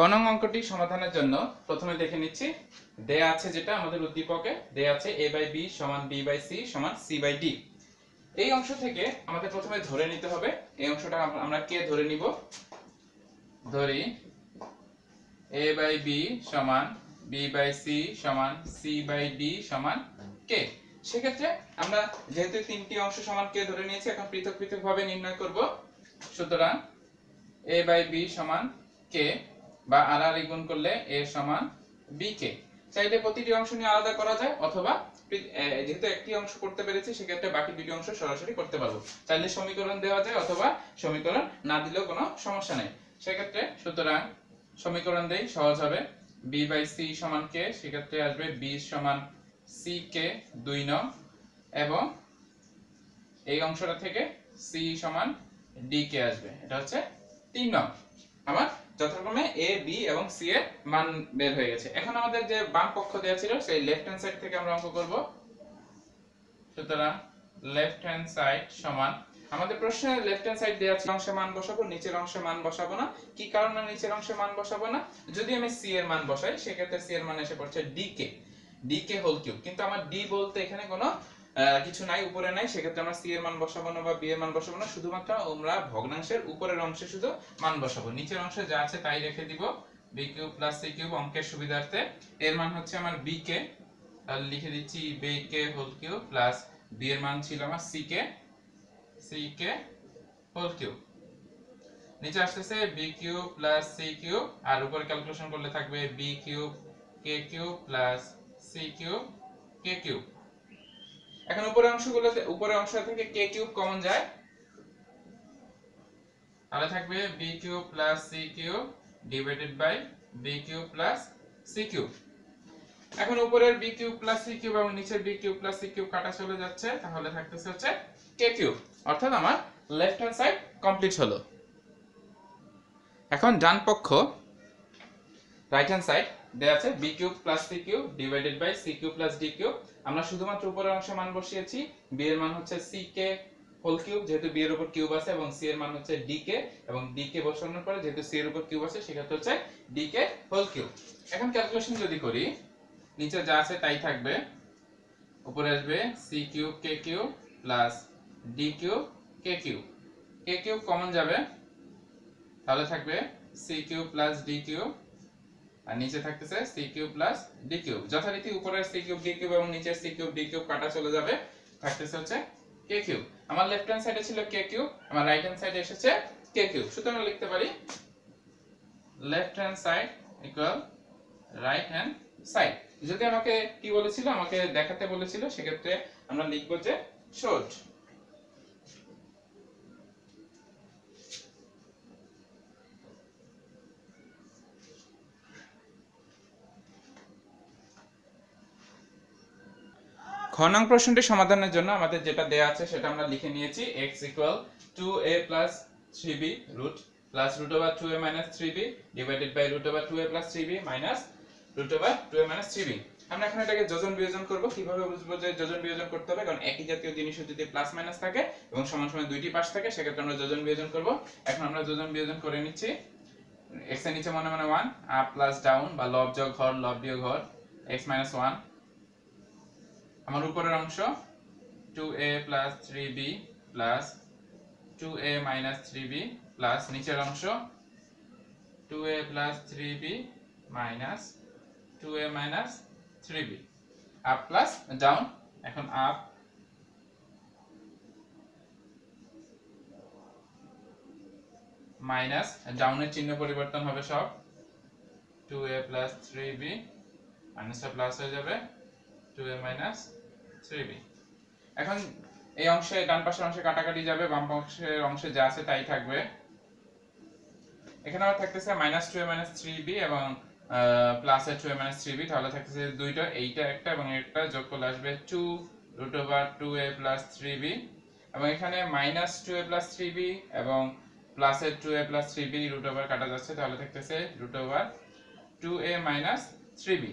ক নং অঙ্কটি সমাধানের জন্য প্রথমে দেখে নিচ্ছি। দেয়া আছে যেটা আমাদের উদ্দীপকে, দেয়া আছে a বাই বি সমান b বাই সি সমান c বাই d এই অংশ থেকে আমাদের প্রথমে ধরে নিতে হবে। এই অংশটা আমরা কে ধরে নিব? ধরি a বাই b সমান b বাই c সমান c বাই d সমান কে সেক্ষেত্রে আমরা যেহেতু তিনটি অংশ সমান কে ধরে নিয়েছি, এখন পৃথক পৃথক ভাবে নির্ণয় করব। সুতরাং a বাই b সমান k বা আর আর গুণ করলে a সমান b k চাইলে প্রতিটি অংশ নিয়ে আলাদা করা যায়, অথবা যেহেতু একটি অংশ করতে পেরেছি, সেক্ষেত্রে বাকি দুটি অংশ সরাসরি করতে পারব। চাইলে সমীকরণ দেওয়া যায়, অথবা সমীকরণ না দিলেও কোনো সমস্যা নেই। সেক্ষেত্রে সুতরাং সমীকরণ দেই, সহজ হবে। b বাই সি সমান k, সেক্ষেত্রে আসবে b সমান c k দুই নং, এবং এই অংশটা থেকে সি সমান d কে আসবে। এটা হচ্ছে তিন নং। আমার যথাক্রমে a, b এবং c এর মান বের হয়ে গেছে। এখন আমাদের যে বাম পক্ষ দেওয়া ছিল, সেই লেফট হ্যান্ড সাইড থেকে আমরা অঙ্ক করব। সুতরাং লেফট হ্যান্ড সাইড সমান, আমাদের প্রশ্নে লেফট হ্যান্ড সাইড দেওয়া আছে অংশে মান বসাবো, নিচের অংশে মান বসাবো না। কি কারণে নিচের অংশে মান বসাবো না? যদি আমি c এর মান বসাই, সেক্ষেত্রে c এর মান এসে পড়ছে dk dk হোল কিউব কিন্তু আমার d বলতে এখানে কোনো কিছু নাই, উপরে নাই, সেক্ষেত্রে আমরা c এর মান বসাবো না বা b এর মান বসাবো না, শুধুমাত্র আমরা ভগ্নাংশের উপরের অংশে শুধু মান বসাবো। নিচের অংশে যা আছে তাই রেখে দিব, b cube plus c cube অঙ্কের সুবিধার্থে। এর মান হচ্ছে আমার bk তাহলে লিখে দিচ্ছি bk whole cube plus b এর মান ছিল আমার ck ck হোল কিউব নিচে আসতেছে b cube plus c cube আর উপরে ক্যালকুলেশন করলে থাকবে b cube k cube plus c cube k cube এখন উপরের অংশগুলোতে উপরের অংশ থেকে k কিউব কমন যায়। তাহলে থাকবে b cube plus c cube divided by b cube plus c cube এখন উপরের b cube plus c cube এবং নিচের b cube plus c cube কাটা চলে যাচ্ছে। তাহলে থাকতেছে হচ্ছে k কিউব অর্থাৎ আমার লেফট হ্যান্ড সাইড কমপ্লিট হলো। এখন ডান পক্ষ রাইট হ্যান্ড সাইড দেয়া আছে b cube plus c cube divided by c cube plus d cube আমরা শুধুমাত্র উপরের অংশে মান বসিয়েছি, b এর মান হচ্ছে ck হোল কিউব যেহেতু b এর উপর কিউব আছে এবং c এর মান হচ্ছে dk এবং dk বসানোর পরে যেহেতু c এর উপর কিউব আছে, সেক্ষেত্রে হচ্ছে dk হোল কিউব এখন ক্যালকুলেশন যদি করি, নিচে যা আছে তাই থাকবে। উপরে আসবে c cube k cube plus d cube k cube k cube common যাবে, তাহলে থাকবে c cube plus d cube আর নিচে থাকতেছে c cube plus d cube. যথারীতি উপরের c কিউব d কিউব এবং নিচের c কিউব d কিউব কাটা চলে যাবে। থাকতেছে হচ্ছে k কিউব। আমার লেফট হ্যান্ড সাইডে ছিল k কিউব, আমার রাইট হ্যান্ড সাইডে এসেছে k কিউব। সুতরাং লিখতে পারি left hand side equal right hand side যদি আমাকে কি বলেছিল, আমাকে দেখাতে বলেছিল, সেক্ষেত্রে আমরা লিখব যে শোড নং প্রশ্নটি সমাধানের জন্য আমাদের যেটা দেয়া আছে সেটা আমরা লিখে নিয়েছি, x equal to A plus three B root plus root over two A minus three B divided by root over two A plus three B minus root over two A minus three B আমরা এখন এটাকে যোজন বিয়োজন করব। কীভাবে বুঝব যে যোজন বিয়োজন করতে হবে? কারণ একই জাতীয় জিনিসের যদি প্লাস মাইনাস থাকে এবং সমান সমান দুইটি পাশ থাকে, সেক্ষেত্রে আমরা যোজন বিয়োজন করব। এখন আমরা যোজন বিয়োজন করে নিচ্ছি। x এর নিচে মনে মনে 1 আপ প্লাস ডাউন বা লব যোগ হর লব বিয়োগ হর, x মাইনাস 1 আমার উপরের অংশ 2a plus 3b plus 2a minus 3b plus নিচের অংশ 2a plus 3b minus 2a minus 3b up plus down এখন আপ মাইনাস ডাউনের চিহ্ন পরিবর্তন হবে সব। 2a প্লাস থ্রি 3b মাইনাসটা প্লাস হয়ে যাবে। 2a মাইনাস 3b এখন এই অংশে ডান পাশের অংশে কাটাকাটি যাবে, বাম পাশের অংশে যা আছে তাই থাকবে। এখানে আবার থাকতেছে minus two A minus three এবং plus A two A minus three B তাহলে থাকতেছে দুইটা, এইটা একটা এবং একটা যোগ করলে আসবে two root over two A plus three B এবং এখানে minus two A plus three B এবং plus A two A plus three B root over কাটা যাচ্ছে। তাহলে থাকতেছে root over two A minus three B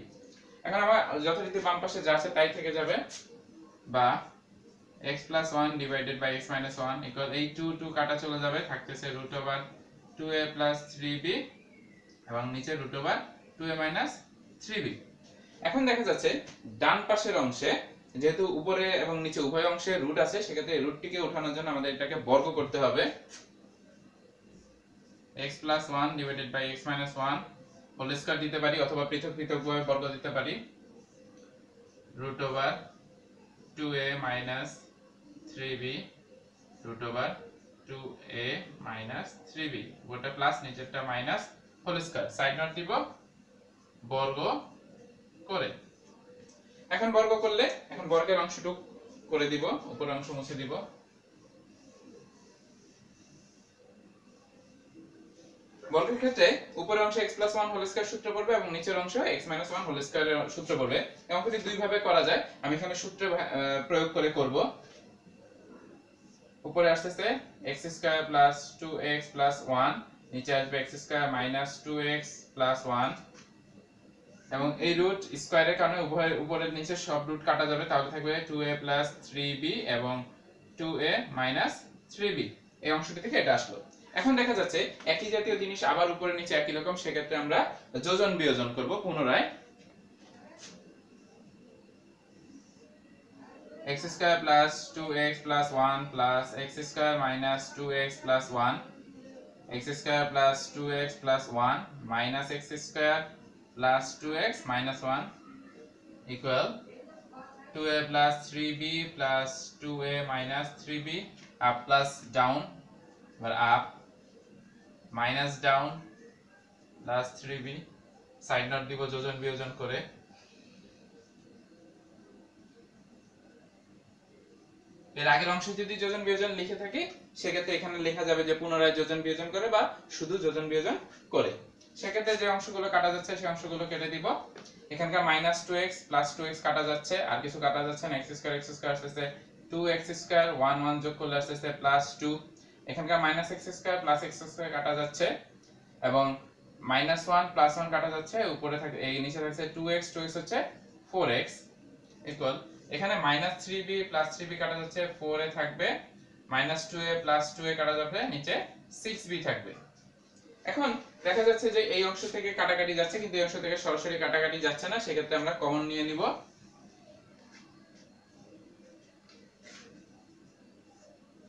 এখন আবার যথারীতি বাম পাশে যা আছে তাই থেকে যাবে। বা x plus 1 divided by x minus 1 equal এই 2 2 কাটা চলে যাবে, থাকতেছে root over 2a plus 3b এবং নিচে root over two A minus three B এখন দেখা যাচ্ছে, ডান পাশের অংশে যেহেতু উপরে এবং নিচে উভয় অংশে রুট আছে, সেক্ষেত্রে রুটটিকে ওঠানোর জন্য আমাদের এটাকে বর্গ করতে হবে। x plus one divided by X minus one whole square দিতে পারি অথবা পৃথক পৃথক বর্গ দিতে পারি। Root over two A minus three B root over two A minus three B উপরটা প্লাস নিচেরটা minus whole square side note দিব, বর্গ করে। এখন বর্গ করলে, এখন বর্গের অংশটুকু করে দিব উপরের অংশ মুছে দিব। বর্গের ক্ষেত্রে উপরের অংশে x plus one whole square সূত্র পড়বে এবং নিচের অংশ x মাইনাস ওয়ান হোল স্কয়ারের সূত্র পড়বে। অঙ্কটি দুই ভাবে করা যায়, আমি এখানে সূত্র প্রয়োগ করে করব। উপরে আসতেছে x square plus two x plus one নিচে আসবে x square minus two x plus one এবং এই রুট স্কয়ারের কারণে উভয়ের উপরের নিচে সব রুট কাটা যাবে, তাহলে থাকবে 2a 3b এবং 2a 3b এই অংশটি থেকে এটা আসলো। এখন দেখা যাচ্ছে একই জাতীয় জিনিস আবার উপরে নিচে একই রকম, সেক্ষেত্রে আমরা যোজন বিয়োজন করব পুনরায়। X square plus 2x plus 1 plus x square minus 2x plus 1 x square plus 2x plus 1 minus x square plus 2x minus 1 equal 2a plus 3b plus 2a minus 3b up plus down or up minus down plus 3b side note দিব, যোজন বিয়োজন করে। এর আগের অংশে যদি যোজন বিয়োজন লিখে থাকি, সেক্ষেত্রে এখানে লেখা যাবে যে পুনরায় যোজন বিয়োজন করে বা শুধু যোজন বিয়োজন করে। সেক্ষেত্রে যে অংশগুলো কাটা যাচ্ছে, সেই অংশগুলো কেটে দিব। এখানকার minus two x plus two x কাটা যাচ্ছে, আর কিছু কাটা যাচ্ছে না এক্স স্কোয়ার এক্স স্কোয়ার আসতেছে two x square one one যোগ করলে আসতেছে প্লাস টু এখানকার minus x square plus x square কাটা যাচ্ছে এবং মাইনাস ওয়ান প্লাস ওয়ান কাটা যাচ্ছে, উপরে থাকে এই নিচে থাকছে টু এক্স টু এক্স হচ্ছে ফোর এক্স ইকুয়াল এখানে minus three b plus three b কাটা যাচ্ছে ফোর এ থাকবে minus two a plus two a কাটা যাবে, নিচে সিক্স বি থাকবে। এখন দেখা যাচ্ছে যে এই অংশ থেকে কাটাকাটি যাচ্ছে, কিন্তু এই অংশ থেকে সরাসরি কাটাকাটি যাচ্ছে না, সেক্ষেত্রে আমরা কমন নিয়ে নিব।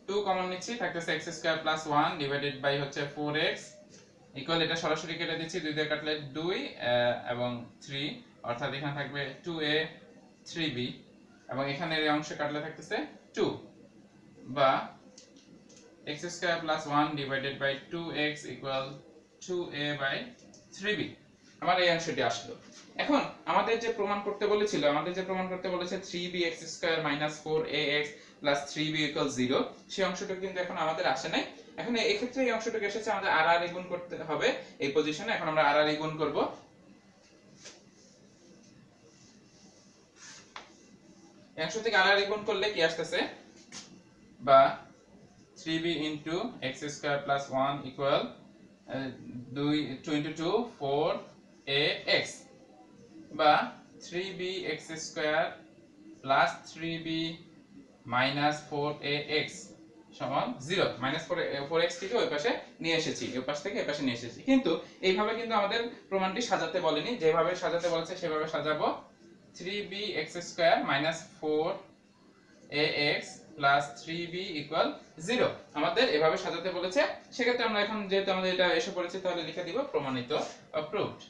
টু কমন নিচ্ছি, থাকতেছে x square plus one divided by হচ্ছে ফোর এক্স ইকুয়াল এটা সরাসরি কেটে দিচ্ছি, দুই দিয়ে কাটলে দুই এবং থ্রি অর্থাৎ এখানে থাকবে টু এ থ্রি বি এবং এখানে এই অংশে কাটলে থাকতেছে টু বা x square plus 1 divided by 2x equal 2a by 3b আমার এই অংশটি আসলো। এখন আমাদের যে প্রমাণ করতে বলেছিল, আমাদের যে প্রমাণ করতে বলেছে 3b x square minus 4ax plus 3b equals 0 সেই অংশটা কিন্তু এখন আমাদের আসে নাই। এখন এই ক্ষেত্রে এই অংশটুকু এসেছে আমাদের আর আর গুণ করতে হবে এই পজিশনে এখন আমরা আর আর গুণ করব। এই অংশ থেকে আর করলে কি আসতেছে? বা 3b into x square plus 1 equal uh, 2 2 into 2 4 ax বা 3b x square plus 3b minus 4ax সমান 0 minus 4 4x থেকে ওই পাশে নিয়ে এসেছি ওই পাশ থেকে পাশে নিয়ে এসেছি। কিন্তু এইভাবে কিন্তু আমাদের প্রমাণটি সাজাতে বলেনি। যেভাবে সাজাতে বলেছে, সেভাবে সাজাবো। 3b x square minus 4ax plus three b equal zero. আমাদের এভাবে সাজাতে বলেছে। সেক্ষেত্রে আমরা এখন যেহেতু আমাদের এটা এসে পড়েছে, তাহলে লিখে দিব প্রমাণিত অ্যাপ্রুভড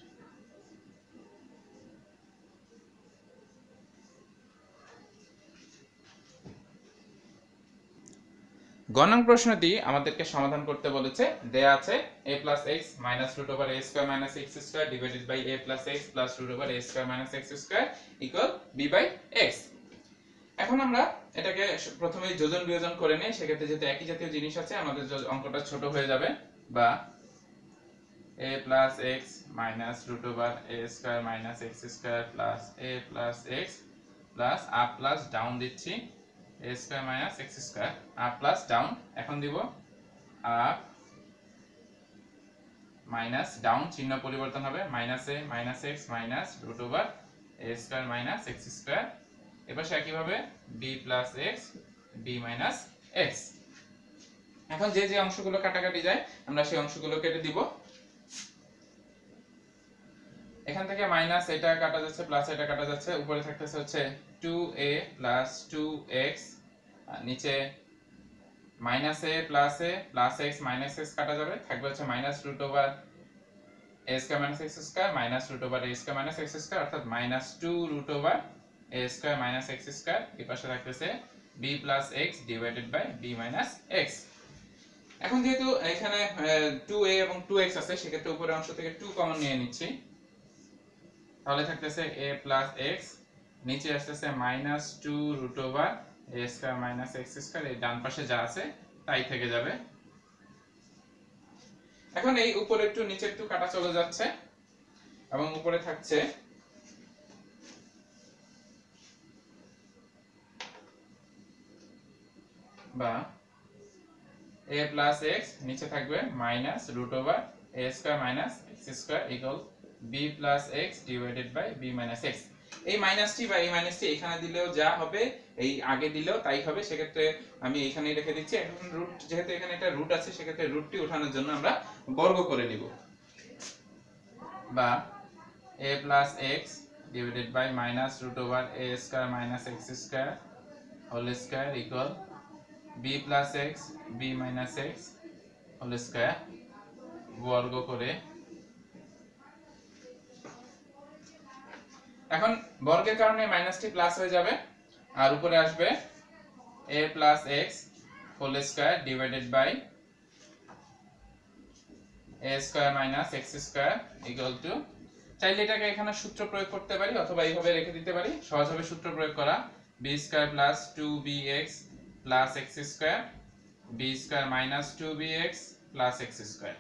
গণন প্রশ্নটি আমাদেরকে সমাধান করতে বলেছে। দেয়া আছে a plus x minus root over a square minus x square divided by a plus x plus root over a square minus x square equal b by x এখন আমরা এটাকে প্রথমে যোজন বিয়োজন করে নেই। সেক্ষেত্রে যেহেতু একই জাতীয় জিনিস আছে, আমাদের অঙ্কটা ছোট হয়ে যাবে। বা a plus x minus root over a square minus x square plus a plus x plus up plus down দিচ্ছি। A square minus x square up plus down এখন দিব আপ মাইনাস ডাউন চিহ্ন পরিবর্তন হবে minus minus x minus root over a square minus x square এবার একইভাবে b plus x b minus x এখন যে যে অংশগুলো কাটাকাটি যায়, আমরা সেই অংশগুলো কেটে দিব। এখান থেকে মাইনাস এটা কাটা যাচ্ছে প্লাস এটা কাটা যাচ্ছে, উপরে থাকতেছে হচ্ছে টু প্লাস টু নিচে minus a plus a plus x minus x কাটা যাবে, থাকবে হচ্ছে minus root over a square minus x square minus root over a square minus x square অর্থাৎ minus two root over a square minus x square এই পাশে থাকতেছে b plus x divided by b minus x এখন যেহেতু এখানে two এ এবং two x আছে, সেক্ষেত্রে উপরের অংশ থেকে টু কমন নিয়ে নিচ্ছি। তাহলে থাকতেছে এ প্লাস এক্স নিচে আসতেছে minus two root over a square minus x square এই ডান পাশে যা আছে, তাই থেকে যাবে। এখন এই উপরে একটু, নিচে একটু কাটা চলে যাচ্ছে, এবং উপরে থাকছে বা a প্লাস এক্স নিচে থাকবে minus root over a square minus x square equal b plus x divided by b minus x এই মাইনাসটি বা এই মাইনাসটি এখানে দিলেও যা হবে, এই আগে দিলেও তাই হবে। সেক্ষেত্রে আমি এখানেই রেখে দিচ্ছি। এখন রুট যেহেতু এখানে একটা রুট আছে, সেক্ষেত্রে রুটটি ওঠানোর জন্য আমরা বর্গ করে নিব। বা a plus x divided by minus root over a square minus x square whole square equal b plus x b minus x whole square বর্গ করে এখন বর্গের কারণে মাইনাসটি প্লাস হয়ে যাবে, আর উপরে আসবে a plus x whole square divided by a square minus x square equal to চাইলে এটাকে এখানে সূত্র প্রয়োগ করতে পারি অথবা এইভাবে রেখে দিতে পারি। সহজভাবে সূত্র প্রয়োগ করা b square plus two b x plus x square b square minus two b x plus x square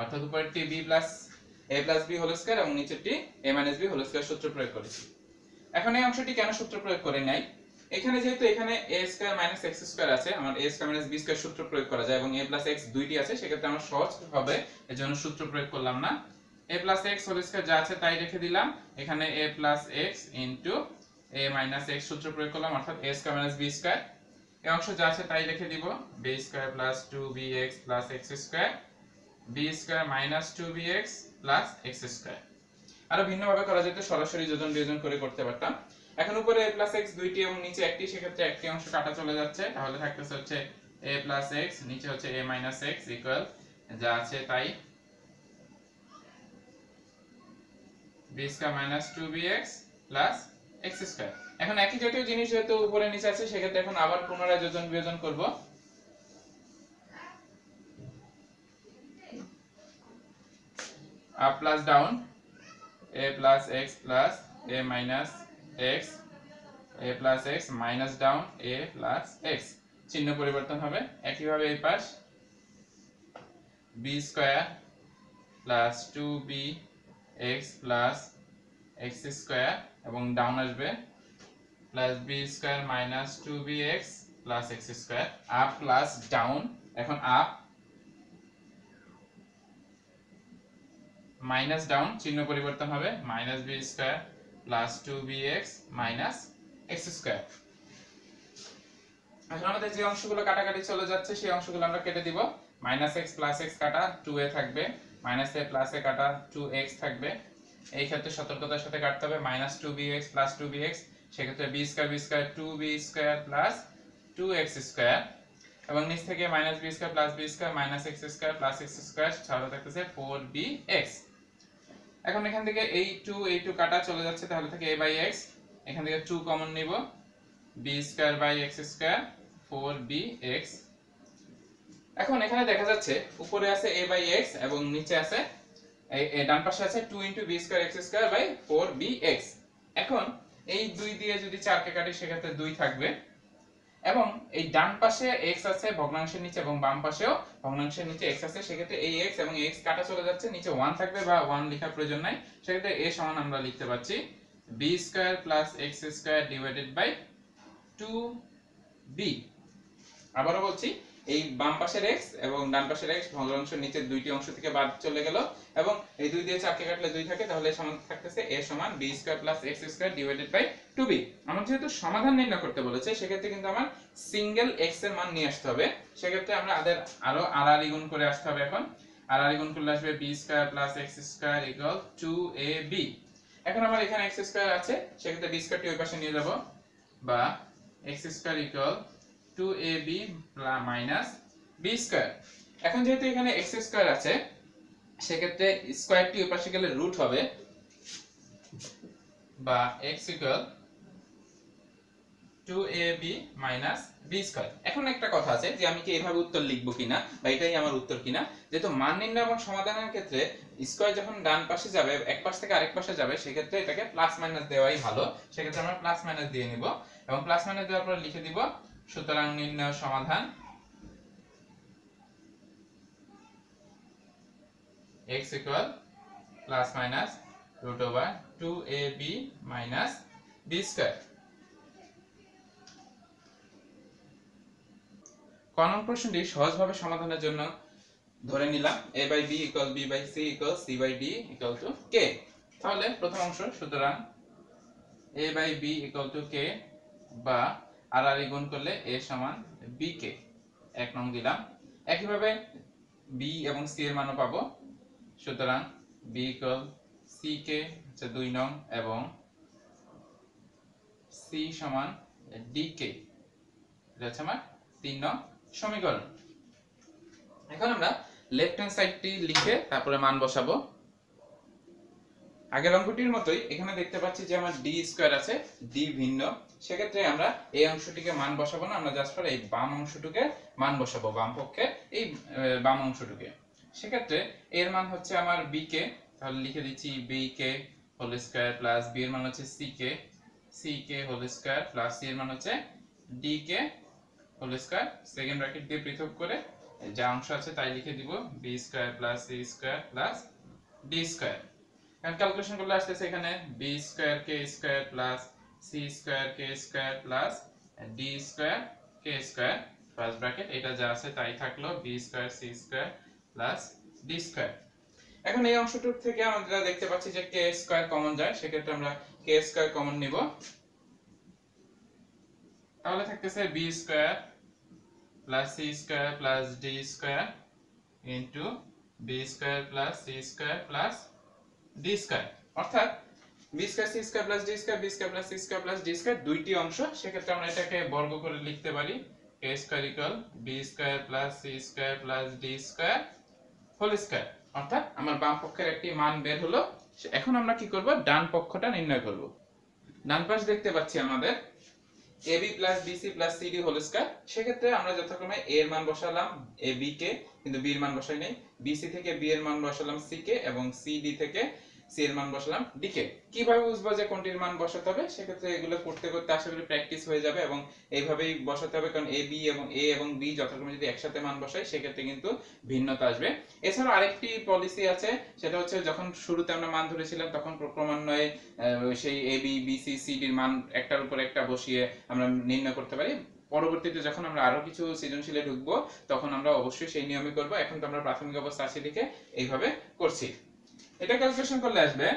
অর্থাৎ উপরেরটি b plus a plus b whole square এবং নিচেরটি a minus b whole square সূত্র প্রয়োগ করেছি। এখন এই অংশটি কেন সূত্র প্রয়োগ করে নাই? এখানে যেহেতু এখানে a square minus x square আছে, আমার a square minus b square সূত্র প্রয়োগ করা যায় এবং এ প্লাস এক্স দুইটি আছে, সেক্ষেত্রে আমার সহজ হবে এর জন্য সূত্র প্রয়োগ করলাম না। A plus x whole square যা আছে তাই রেখে দিলাম। এখানে a plus x into a minus x সূত্র প্রয়োগ করলাম, অর্থাৎ a square minus b square এই অংশ যা আছে তাই রেখে দিব। B square plus two b x plus x square b square minus two b x plus x square আরও ভিন্নভাবে করা যেত, সরাসরি যোজন বিয়োজন করে করতে পারতাম। এখন উপরে a প্লাস এক্স দুইটি এবং নিচে একটি, সেক্ষেত্রে একটি অংশ কাটা চলে যাচ্ছে। তাহলে থাকতেছে হচ্ছে a প্লাস এক্স নিচে হচ্ছে a মাইনাস এক্স ইকুয়াল যা আছে তাই। b square minus two b x plus x square এখন একই জাতীয় জিনিস যেহেতু উপরে নিচে আছে, সেক্ষেত্রে এখন আবার পুনরায় যোজন বিয়োজন করব। Up plus down a plus x plus a minus x a plus x minus down a plus x চিহ্ন পরিবর্তন হবে একইভাবে এই পাশ। B square plus two b x plus x square এবং ডাউন আসবে। Plus b square minus two b x plus x square up plus down এখন up minus down চিহ্ন পরিবর্তন হবে minus b square plus two b x minus x square এখন আমাদের যে অংশগুলো কাটাকাটি চলে যাচ্ছে, সেই অংশগুলো আমরা কেটে দিব। মাইনাস এক্স প্লাস এক্স কাটা টু এ থাকবে মাইনাস এ প্লাস এ কাটা টু এক্স থাকবে। এই ক্ষেত্রে সতর্কতার সাথে কাটতে হবে minus two b x plus two b x সেক্ষেত্রে b square b square two b square plus two x square এবং নিচ থেকে minus b square plus b square minus x square plus x square ছাড়া থাকতেছে four B x এখন এখান থেকে এই টু এই টু কাটা চলে যাচ্ছে, তাহলে থেকে a বাই এক্স এখান থেকে টু কমন নিব। B square by x square four b x এখন এখানে দেখা যাচ্ছে, উপরে আছে এ বাই এক্স এবং নিচে আছে ডান পাশে আছে two into b square x square by four b x এখন এই দুই দিয়ে যদি চারকে কাটি, সেক্ষেত্রে দুই থাকবে। এবং এই ডান পাশে x আছে, ভগ্নাংশের নিচে এবং বাম পাশেও ভগ্নাংশের নিচে x আছে, সেক্ষেত্রে এই x এবং x কাটা চলে যাচ্ছে, নিচে 1 থাকবে বা 1 লেখার প্রয়োজন নাই, সেক্ষেত্রে a সমান আমরা লিখতে পারছি b square plus x square divided by 2b আবারও বলছি এই বাম পাশের এক্স এবং ডান পাশের x ভগ্নাংশের নিচের দুইটি অংশ থেকে বাদ চলে গেল এবং এই দুই দিয়ে চারকে কাটলে দুই থাকে, তাহলে সমান থাকতেছে a সমান b square plus x square divided by 2b আমার যেহেতু সমাধান নির্ণয় করতে বলেছে, সেক্ষেত্রে কিন্তু আমার সিঙ্গেল x এর মান নিয়ে আসতে হবে। সেক্ষেত্রে আমরা আদের আরও আড়াআড়ি গুণ করে আসতে হবে এখন। আড়াআড়ি গুণ করলে আসবে b square plus x square equal 2ab এখন আমার এখানে এক্স স্কোয়ার আছে, সেক্ষেত্রে বি স্কোয়ারটি ওই পাশে নিয়ে যাব, বা x square equal two a b minus b square এখন যেহেতু এখানে এক্স স্কোয়ার আছে, সেক্ষেত্রে স্কোয়ারটি ওই পাশে গেলে রুট হবে, বা two a b minus b square এখন একটা কথা আছে যে আমি কি এভাবে উত্তর লিখব কিনা, বা এটাই আমার উত্তর কিনা। যেহেতু মান নির্ণয় এবং সমাধানের ক্ষেত্রে স্কোয়ার যখন ডান পাশে যাবে, এক পাশ থেকে আরেক পাশে যাবে, সেক্ষেত্রে এটাকে প্লাস মাইনাস দেওয়াই ভালো। সেক্ষেত্রে আমরা প্লাস মাইনাস দিয়ে নিব এবং প্লাস মাইনাস দেওয়ার পর লিখে দিব সুতরাং নির্ণয় সমাধান x equal plus minus root over 2ab minus b square. ক নং প্রশ্নটি সহজভাবে সমাধানের জন্য ধরে নিলাম a by b equal b by c equal c by d equal to k. তাহলে প্রথম অংশ, সুতরাং a by b equal to k বা আর আর গুণ করলে a সমান b k এক নং দিলাম। একইভাবে b এবং c এর মানও পাবো। সুতরাং b ইকুয়াল c কে হচ্ছে দুই নং এবং c সমান d কে এটা হচ্ছে আমার তিন নং সমীকরণ। এখন আমরা লেফট হ্যান্ড সাইডটি লিখে তারপরে মান বসাবো। আগের অঙ্কটির মতোই এখানে দেখতে পাচ্ছি যে আমার ডি স্কোয়ার আছে ডি ভিন্ন। সেক্ষেত্রে আমরা এই অংশটিকে মান বসাবো না, আমরা জাস্ট ফর এই বাম অংশটুকে মান বসাবো, বাম পক্ষে এই বাম অংশটুকে। সেক্ষেত্রে এর মান হচ্ছে আমার বি কে তাহলে লিখে দিচ্ছি b k whole square plus b এর মান হচ্ছে c k c k whole square plus c এর মান হচ্ছে d k whole square second bracket দিয়ে পৃথক করে যা অংশ আছে তাই লিখে দিব b square plus c square plus d square এখন ক্যালকুলেশন করলে আসতেছে এখানে b square k square plus c square k square plus d square k square first bracket এটা যা আছে তাই থাকল b square c square plus d square এখন এই অংশটুক থেকে আমরা দেখতে পাচ্ছি যে কে স্কোয়ার কমন যায়, সেক্ষেত্রে আমরা কে স্কোয়ার কমন নিব। তাহলে থাকতেছে b square plus c square plus d square into b square plus c square plus d square অর্থাৎ b square c square plus d square b square plus c square plus square দুইটি অংশ। আমরা এটাকে বর্গ করে লিখতে পারি। Square equal b square plus c square plus square whole square অর্থাৎ আমার বাম পক্ষের একটি মান বের হলো। এখন আমরা কি করব? ডান পক্ষটা নির্ণয় করব। ডান পাশ দেখতে পাচ্ছি আমাদের ab plus bc plus cd whole square সেক্ষেত্রে আমরা যথাক্রমে a এর মান বসালাম ab কে, কিন্তু b এর মান বসাই নাই। bc থেকে b এর মান বসালাম c কে এবং cd থেকে c এর মান বসালাম। d কে কীভাবে বুঝব যে কোনটির মান বসাতে হবে? সেক্ষেত্রে এগুলো করতে করতে আশা করি প্র্যাকটিস হয়ে যাবে এবং এইভাবেই বসাতে হবে, কারণ a, b এবং a এবং b যথাক্রমে যদি একসাথে মান বসাই, সেক্ষেত্রে কিন্তু ভিন্নতা আসবে। এছাড়া আরেকটি পলিসি আছে, সেটা হচ্ছে যখন শুরুতে আমরা মান ধরেছিলাম, তখন ক্রমান্বয়ে সেই a b b c c ডির মান একটার উপর একটা বসিয়ে আমরা নির্ণয় করতে পারি। পরবর্তীতে যখন আমরা আরও কিছু সৃজনশীলে ঢুকবো, তখন আমরা অবশ্যই সেই নিয়মই করব। এখন তো আমরা প্রাথমিক অবস্থা আছে লিখে এইভাবে করছি। এটা ক্যালকুলেশন করলে আসবে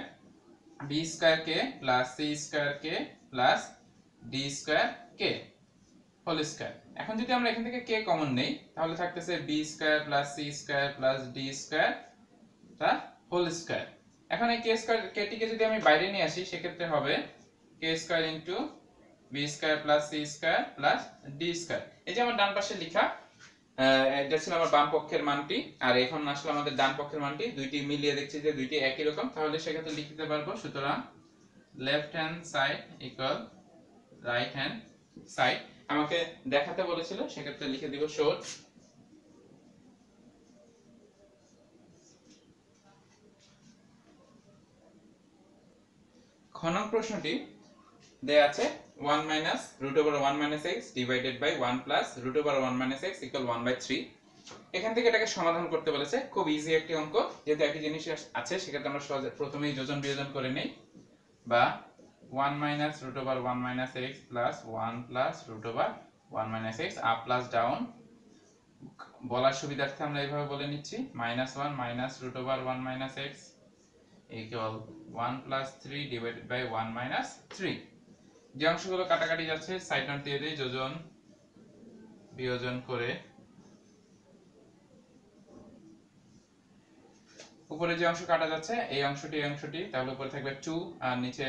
b square k plus c square k plus d square k whole square এখন যদি আমরা এখান থেকে কে কমন নেই, তাহলে থাকতেছে b square plus c square plus d square তা হোল স্কয়ার এখন এই কে স্কয়ার কে টিকে যদি আমি বাইরে নিয়ে আসি, সেক্ষেত্রে হবে k square into b square plus c square plus d square এই যে আমার ডান পাশে লেখা এটা ছিল আমার বাম পক্ষের মানটি, আর এখন আসলে আমাদের ডান পক্ষের মানটি, দুইটি মিলিয়ে দেখছি যে দুইটি একই রকম, তাহলে সেক্ষেত্রে লিখতে পারব, সুতরাং left hand side equal right hand side আমাকে দেখাতে বলেছিল, সেক্ষেত্রে লিখে দিব শোট খ নং প্রশ্নটি দেয়া আছে 1 minus root over 1 minus x divided by 1 plus root over 1 minus x equal 1 by 3 এখান থেকে এটাকে সমাধান করতে বলেছে। খুব ইজি একটি অঙ্ক। যেহেতু একই জিনিস আছে, সেক্ষেত্রে আমরা সহজে প্রথমেই যোজন বিয়োজন করে নেই। বা 1 minus root over 1 minus x plus 1 plus root over 1 minus x up plus down বলার সুবিধার্থে আমরা এইভাবে বলে নিচ্ছি। Minus one minus root over one minus x equal one plus three divided by one minus three যে অংশগুলো কাটাকাটি যাচ্ছে সাইড নোট দিয়ে দিই, যোজন, বিয়োজন করে। উপরে যে অংশ কাটা যাচ্ছে, এই অংশটি এই অংশটি, তাহলে উপরে থাকবে টু আর নিচে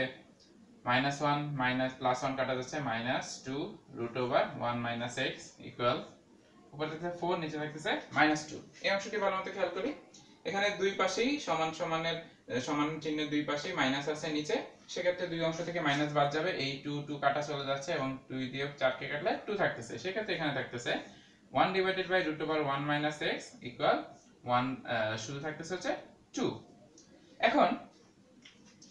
minus one minus plus one কাটা যাচ্ছে minus two root over one minus x equal উপরে থাকছে ফোর নিচে থাকতেছে মাইনাস টু এই অংশটি ভালো মতো খেয়াল করি। এখানে দুই পাশেই সমান সমানের, সমান চিহ্নের দুই পাশেই মাইনাস আছে নিচে। সেক্ষেত্রে দুই অংশ থেকে মাইনাস বাদ যাবে। এই টু টু কাটা চলে যাচ্ছে এবং দুই দিয়ে চারকে কাটলে টু থাকতেছে। সেক্ষেত্রে এখানে থাকতেছে one divided by root over one minus x equal one শুধু থাকতেছে হচ্ছে টু এখন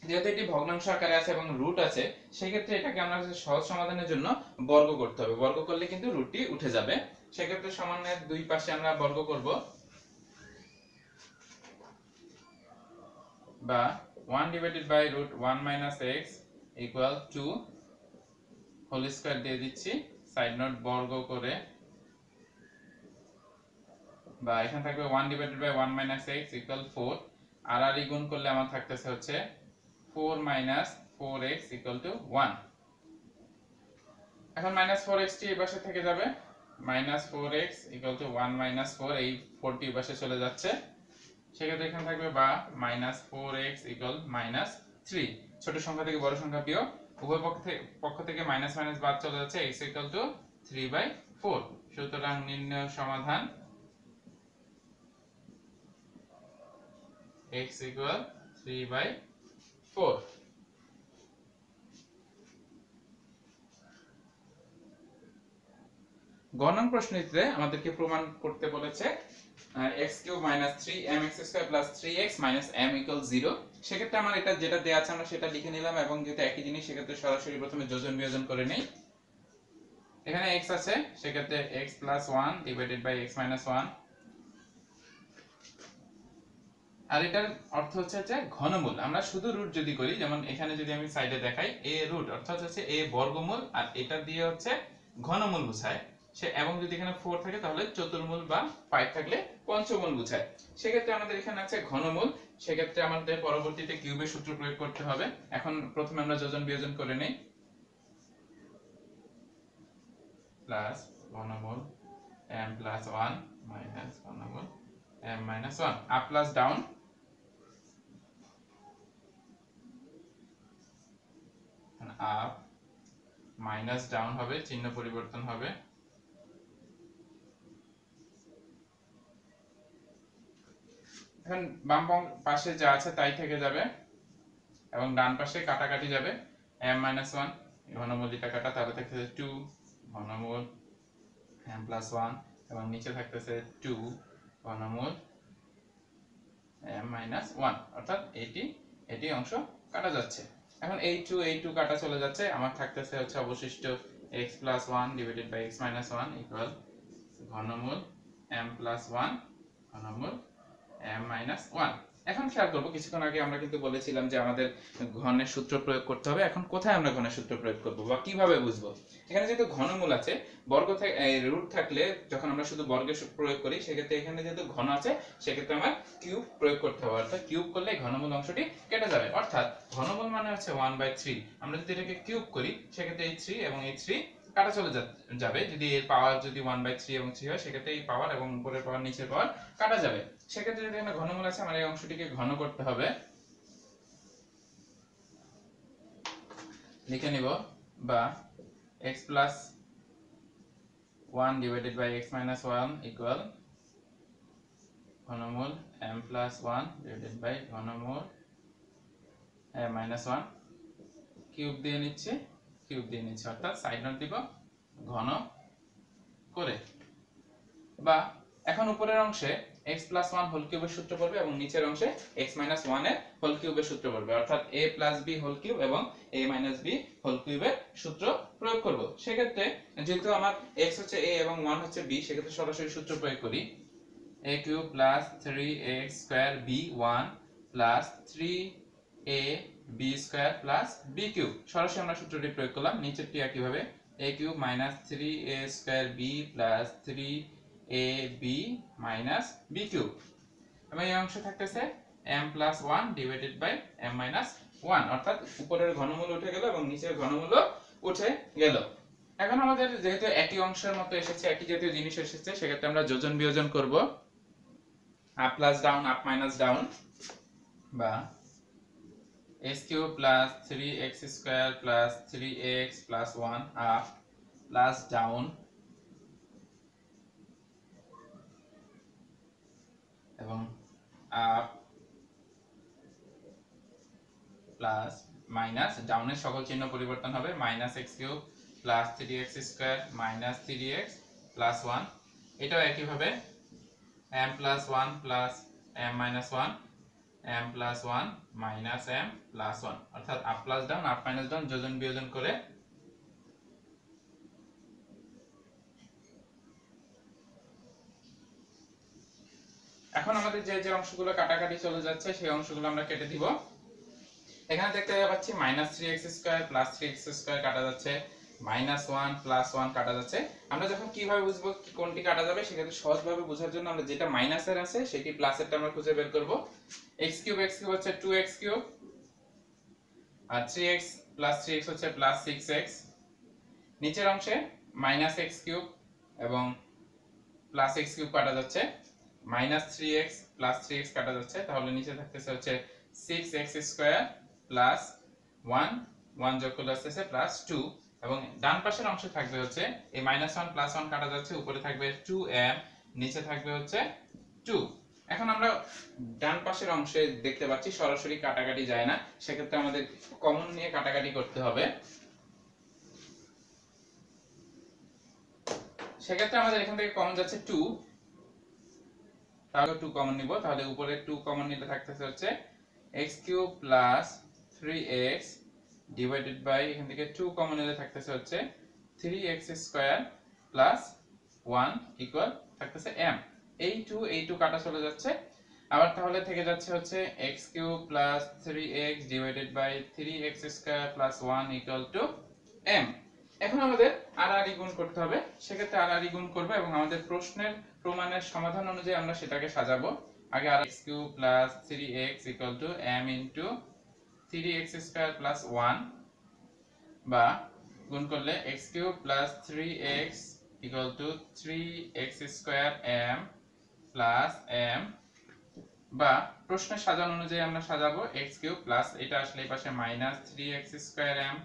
যেহেতু এটি ভগ্নাংশ আকারে আছে এবং রুট আছে, সেক্ষেত্রে এটাকে আমরা সহজ সমাধানের জন্য বর্গ করতে হবে। বর্গ করলে কিন্তু রুটটি উঠে যাবে। সেক্ষেত্রে সমানের দুই পাশে আমরা বর্গ করব। বা 1 divided by root 1 minus x equal two whole square দিয়ে দিচ্ছি সাইড নোট বর্গ করে। বা এখানে থাকবে 1 divided by 1 minus x equal 4 আর আর গুণ করলে আমার থাকতেছে হচ্ছে 4 মাইনাস 4x ইকুয়াল টু 1 এখন মাইনাস 4x টি এই পাশে থেকে যাবে। Minus 4x equal to 1 minus 4 এই 4 টি এই পাশে চলে যাচ্ছে। সেক্ষেত্রে এখানে থাকবে বা minus four x equal minus three ছোট সংখ্যা থেকে বড় সংখ্যা বিয়োগ, উভয় পক্ষ থেকে পক্ষ থেকে মাইনাস মাইনাস বাদ চলে যাচ্ছে x equal to three by four সুতরাং নির্ণয় সমাধান x equal three by four গণন প্রশ্নটিতে আমাদেরকে প্রমাণ করতে বলেছে x cube minus three m x square plus three x minus m equal zero সেক্ষেত্রে আমার এটা যেটা দেওয়া আছে আমরা সেটা লিখে নিলাম এবং যেহেতু একই জিনিস, সেক্ষেত্রে সরাসরি প্রথমে যোজন বিয়োজন করে নেই। এখানে এক্স আছে, সেক্ষেত্রে x plus one divided by x minus one আর এটার অর্থ হচ্ছে যে ঘনমূল। আমরা শুধু রুট যদি করি, যেমন এখানে যদি আমি সাইডে দেখাই এ রুট অর্থাৎ হচ্ছে এ বর্গমূল, আর এটা দিয়ে হচ্ছে ঘনমূল বোঝায়। সে এবং যদি এখানে ফোর থাকে, তাহলে চতুর্মূল বা ফাইভ থাকলে পঞ্চমূল বোঝায়। সেক্ষেত্রে আমাদের এখানে আছে ঘনমূল। সেক্ষেত্রে আমাদের পরবর্তীতে কিউবের সূত্র প্রয়োগ করতে হবে। এখন প্রথমে আমরা যোজন বিয়োজন করে নেই। প্লাস ঘনমূল m প্লাস ওয়ান মাইনাস ঘনমূল m minus one up plus down up minus down হবে, চিহ্ন পরিবর্তন হবে। এখন বাম পাশে যা আছে তাই থেকে যাবে এবং ডান পাশে কাটাকাটি যাবে। m মাইনাস ওয়ান ঘনমূল যেটা কাটা, তাহলে থাকতেছে টু ঘনমূল m প্লাস ওয়ান এবং নিচে থাকতেছে টু ঘনমূল m মাইনাস ওয়ান অর্থাৎ এটি এটি অংশ কাটা যাচ্ছে। এখন এই টু এই টু কাটা চলে যাচ্ছে, আমার থাকতেছে হচ্ছে অবশিষ্ট x plus one divided by x minus one equal ঘনমূল m plus one ঘনমূল মাইনাস ওয়ান এখন খেয়াল করব, কিছুক্ষণ আগে আমরা কিন্তু বলেছিলাম যে আমাদের ঘনের সূত্র প্রয়োগ করতে হবে। এখন কোথায় আমরা ঘনের সূত্র প্রয়োগ করব বা কীভাবে বুঝব? এখানে যেহেতু ঘনমূল আছে, বর্গ রুট থাকলে যখন আমরা শুধু বর্গের সূত্র প্রয়োগ করি, সেক্ষেত্রে এখানে যেহেতু ঘন আছে, সেক্ষেত্রে আমার কিউব প্রয়োগ করতে হবে। অর্থাৎ কিউব করলে ঘনমূল অংশটি কেটে যাবে। অর্থাৎ ঘনমূল মানে হচ্ছে ওয়ান বাই থ্রি আমরা যদি এটাকে কিউব করি, সেক্ষেত্রে এই থ্রি এবং এই থ্রি কাটা চলে যাবে। যদি এর পাওয়ার যদি ওয়ান বাই থ্রি এবং থ্রি হয়, সেক্ষেত্রে এই পাওয়ার এবং উপরের পাওয়ার নিচের পাওয়ার কাটা যাবে। সেক্ষেত্রে যদি এখানে ঘনমূল আছে, আমার এই অংশটিকে ঘন করতে হবে। লিখে নিব, বা x plus one divided by x minus one equal ঘনমূল m plus one divided by ঘনমূল m minus one cube দিয়ে নিচ্ছে কিউব দিয়ে নিচ্ছে, অর্থাৎ সাইড নোট দিব ঘন করে। বা এখন উপরের অংশে x প্লাস ওয়ান হোল কিউবের সূত্র পড়বে এবং নিচের অংশে x মাইনাস ওয়ানের হোল কিউবের সূত্র পড়বে। অর্থাৎ a plus b whole cube এবং a মাইনাস বি হোল কিউবের সূত্র প্রয়োগ করব। সেক্ষেত্রে যেহেতু আমার x হচ্ছে a এবং 1 হচ্ছে b, সেক্ষেত্রে সরাসরি সূত্র প্রয়োগ করি। a cube plus three x square b one plus three a b plus b cube সরাসরি আমরা সূত্রটি প্রয়োগ করলাম। নিচেরটি একইভাবে a cube minus three a square b plus three a b minus b cube এবং এই অংশ থাকতেছে m plus one divided by m minus one অর্থাৎ উপরের ঘনমূল উঠে গেল এবং নিচের ঘনমূল উঠে গেল। এখন আমাদের যেহেতু একই অংশের মতো এসেছে, একই জাতীয় জিনিস এসেছে, সেক্ষেত্রে আমরা যোজন বিয়োজন করব। Up plus down up minus down বা x cube plus three x square plus three x plus one up plus down এবং আপ প্লাস মাইনাস ডাউনের সকল চিহ্ন পরিবর্তন হবে minus x cube plus three x square minus three x plus one এটাও একইভাবে m plus one plus m minus one m plus one minus m plus one অর্থাৎ up plus down up minus down যোজন বিয়োজন করে এখন আমাদের যে যে অংশগুলো কাটাকাটি চলে যাচ্ছে, সেই অংশগুলো আমরা কেটে দিব। এখানে দেখতে পাচ্ছি minus three x square plus three x square কাটা যাচ্ছে মাইনাস ওয়ান প্লাস ওয়ান কাটা যাচ্ছে। আমরা যখন কীভাবে বুঝব কোনটি কাটা যাবে সেক্ষেত্রে সহজভাবে বোঝার জন্য আমরা যেটা মাইনাসের আছে, সেটি প্লাসেরটা আমরা খুঁজে বের করব। এক্স কিউব এক্স কিউব হচ্ছে টু এক্স কিউব আর three x plus three x হচ্ছে প্লাস সিক্স এক্স নিচের অংশে মাইনাস এক্স কিউব এবং প্লাস এক্স কিউব কাটা যাচ্ছে। Minus three x plus three x কাটা যাচ্ছে, তাহলে নিচে থাকতেছে হচ্ছে six x square plus one one যোগ করলে আসতেছে প্লাস টু, এবং ডান পাশের অংশ থাকবে হচ্ছে, এই মাইনাস ওয়ান প্লাস ওয়ান কাটা যাচ্ছে, উপরে থাকবে টু এম, নিচে থাকবে হচ্ছে টু। এখন আমরা ডান পাশের অংশে দেখতে পাচ্ছি, সরাসরি কাটাকাটি যায় না, সেক্ষেত্রে আমাদের কমন নিয়ে কাটাকাটি করতে হবে। সেক্ষেত্রে আমাদের এখান থেকে কমন যাচ্ছে টু তাহলে টু কমন নিব। তাহলে উপরে টু কমন নিতে থাকতেছে হচ্ছে x cube plus three x divided by এখান থেকে টু কমন নিলে থাকতেছে হচ্ছে three x square plus one equal থাকতেছে এম এই টু এই টু কাটা চলে যাচ্ছে। আবার তাহলে থেকে যাচ্ছে হচ্ছে x cube plus three x divided by three x square plus one equal two m এখন আমাদের আর আর গুণ করতে হবে। সেক্ষেত্রে আর আর গুণ করব এবং আমাদের প্রশ্নের প্রমাণের সমাধান অনুযায়ী আমরা সেটাকে সাজাবো। আগে আর x cube plus three x equal two m into three x square plus one বা গুণ করলে x cube plus three x equal two three x square m plus m বা প্রশ্নের সাজানো অনুযায়ী আমরা সাজাবো এক্স কিউব প্লাস এটা আসলে এই পাশে minus three x square m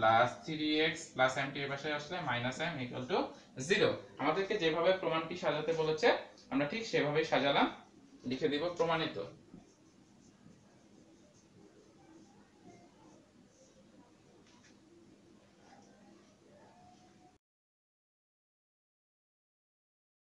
plus three x plus m টি এর পাশে আসলে minus m equal to zero আমাদেরকে যেভাবে প্রমাণটি সাজাতে বলেছে, আমরা ঠিক সেভাবেই সাজালাম। লিখে দিব প্রমাণিত।